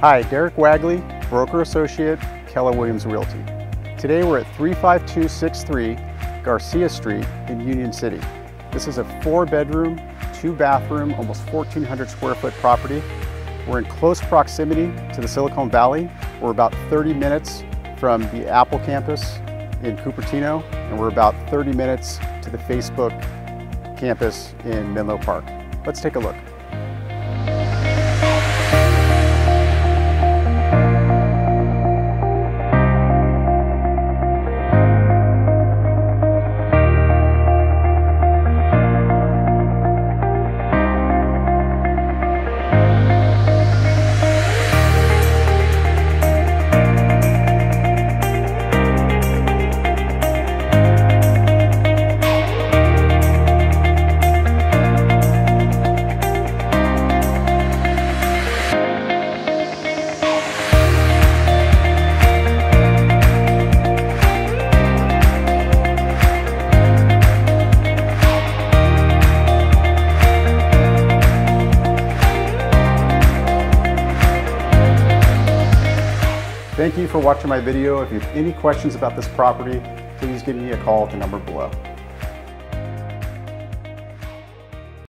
Hi, Derek Wagley, Broker Associate, Keller Williams Realty. Today we're at 35263 Garcia Street in Union City. This is a four bedroom, two bathroom, almost 1,400 square foot property. We're in close proximity to the Silicon Valley. We're about 30 minutes from the Apple campus in Cupertino, and we're about 30 minutes to the Facebook campus in Menlo Park. Let's take a look. Thank you for watching my video. If you have any questions about this property, please give me a call at the number below.